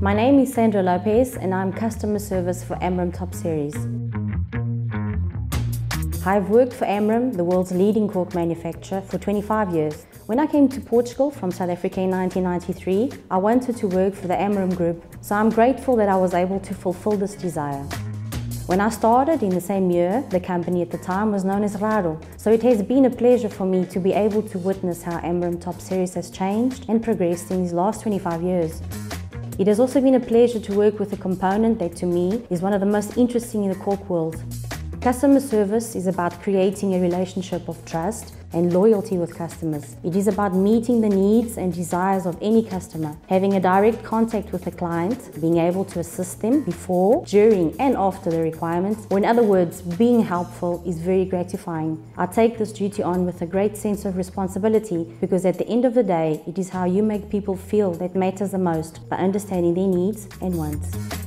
My name is Sandra Lopes and I'm customer service for Amorim Top Series. I've worked for Amorim, the world's leading cork manufacturer, for 25 years. When I came to Portugal from South Africa in 1993, I wanted to work for the Amorim Group, so I'm grateful that I was able to fulfill this desire. When I started in the same year, the company at the time was known as Raro, so it has been a pleasure for me to be able to witness how Amorim Top Series has changed and progressed in these last 25 years. It has also been a pleasure to work with a component that to me is one of the most interesting in the cork world. Customer service is about creating a relationship of trust and loyalty with customers. It is about meeting the needs and desires of any customer, having a direct contact with the client, being able to assist them before, during and after the requirements, or in other words, being helpful is very gratifying. I take this duty on with a great sense of responsibility because at the end of the day, it is how you make people feel that matters the most by understanding their needs and wants.